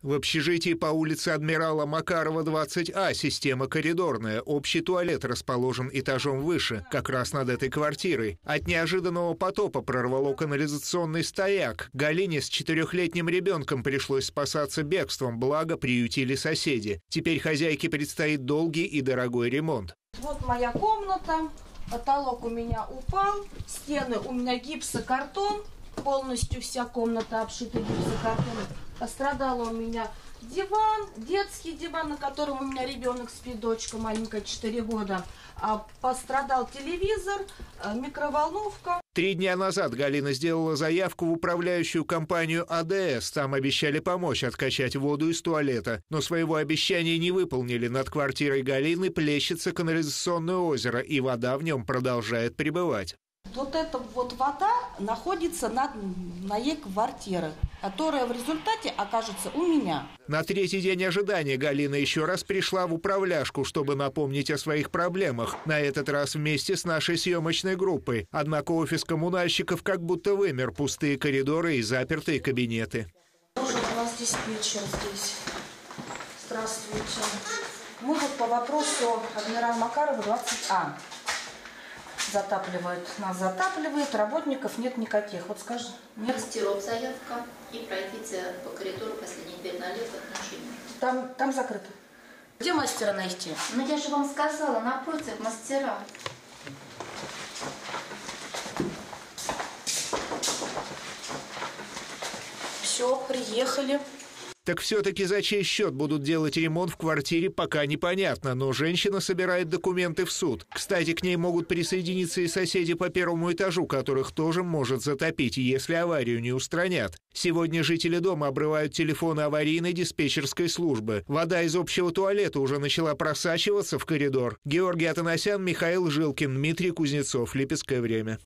В общежитии по улице Адмирала Макарова, 20А, система коридорная. Общий туалет расположен этажом выше, как раз над этой квартирой. От неожиданного потопа прорвало канализационный стояк. Галине с четырехлетним ребенком пришлось спасаться бегством, благо приютили соседи. Теперь хозяйке предстоит долгий и дорогой ремонт. Вот моя комната, потолок у меня упал, стены у меня гипсокартон, полностью вся комната обшита гипсокартоном. Пострадала у меня диван, детский диван, на котором у меня ребенок спит, дочка маленькая, 4 года. А пострадал телевизор, э, микроволновка. Три дня назад Галина сделала заявку в управляющую компанию АДС. Там обещали помочь откачать воду из туалета. Но своего обещания не выполнили. Над квартирой Галины плещется канализационное озеро, и вода в нем продолжает пребывать. Вот эта вот вода находится над моей квартирой, которая в результате окажется у меня. На третий день ожидания Галина еще раз пришла в управляшку, чтобы напомнить о своих проблемах. На этот раз вместе с нашей съемочной группой. Однако офис коммунальщиков как будто вымер. Пустые коридоры и запертые кабинеты. Может, у вас диспетчер здесь. Здравствуйте. Мы вот по вопросу адмирала Макарова 20А затапливают. Нас затапливает, работников нет никаких. Вот скажи. Нет. Мастеров заявка и пройдите по коридору последний дверь налево отношения. Там, там закрыто. Где мастера найти? Ну я же вам сказала, напротив мастера. Все, приехали. Так все-таки за чей счет будут делать ремонт в квартире, пока непонятно, но женщина собирает документы в суд. Кстати, к ней могут присоединиться и соседи по первому этажу, которых тоже может затопить, если аварию не устранят. Сегодня жители дома обрывают телефоны аварийной диспетчерской службы. Вода из общего туалета уже начала просачиваться в коридор. Георгий Атанасян, Михаил Жилкин, Дмитрий Кузнецов. Липецкое время.